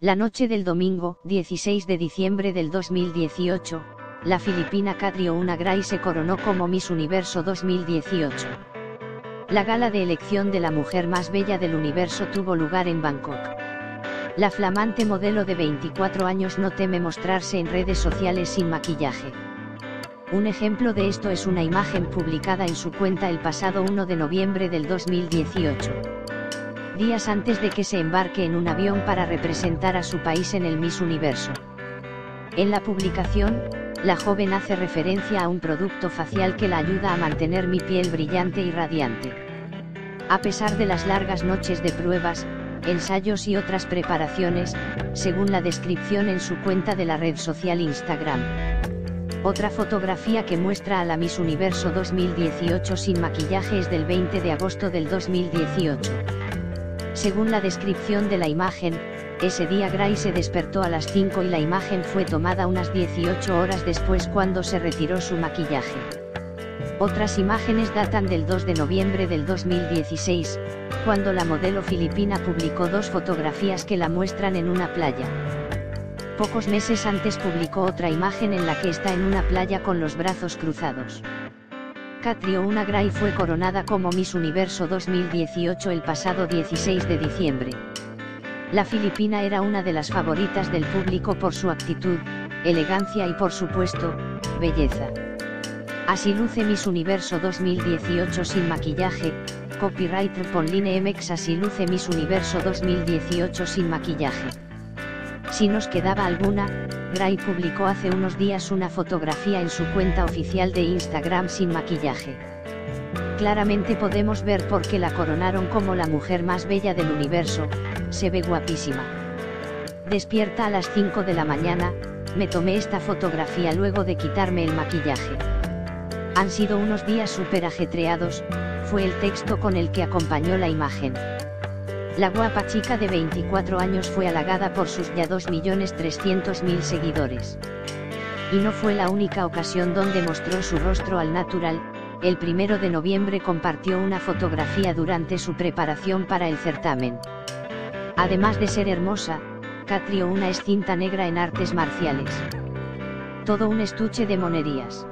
La noche del domingo, 16 de diciembre del 2018, la filipina Katrio Unagrai se coronó como Miss Universo 2018. La gala de elección de la mujer más bella del universo tuvo lugar en Bangkok. La flamante modelo de 24 años no teme mostrarse en redes sociales sin maquillaje. Un ejemplo de esto es una imagen publicada en su cuenta el pasado 1 de noviembre del 2018 días antes de que se embarque en un avión para representar a su país en el Miss Universo. En la publicación, la joven hace referencia a un producto facial que la ayuda a mantener mi piel brillante y radiante. A pesar de las largas noches de pruebas, ensayos y otras preparaciones, según la descripción en su cuenta de la red social Instagram. Otra fotografía que muestra a la Miss Universo 2018 sin maquillaje es del 20 de agosto del 2018. Según la descripción de la imagen, ese día Gray se despertó a las 5 y la imagen fue tomada unas 18 horas después cuando se retiró su maquillaje. Otras imágenes datan del 2 de noviembre del 2016, cuando la modelo filipina publicó dos fotografías que la muestran en una playa. Pocos meses antes publicó otra imagen en la que está en una playa con los brazos cruzados. Katrio Unagrai fue coronada como Miss Universo 2018 el pasado 16 de diciembre. La filipina era una de las favoritas del público por su actitud, elegancia y por supuesto, belleza. Así luce Miss Universo 2018 sin maquillaje, copywriter Ponline MX así luce Miss Universo 2018 sin maquillaje. Si nos quedaba alguna, Gray publicó hace unos días una fotografía en su cuenta oficial de Instagram sin maquillaje. Claramente podemos ver por qué la coronaron como la mujer más bella del universo, se ve guapísima. Despierta a las 5 de la mañana, me tomé esta fotografía luego de quitarme el maquillaje. Han sido unos días súper ajetreados, fue el texto con el que acompañó la imagen. La guapa chica de 24 años fue halagada por sus ya 2.300.000 seguidores. Y no fue la única ocasión donde mostró su rostro al natural, el primero de noviembre compartió una fotografía durante su preparación para el certamen. Además de ser hermosa, Catrio una es cinta negra en artes marciales. Todo un estuche de monerías.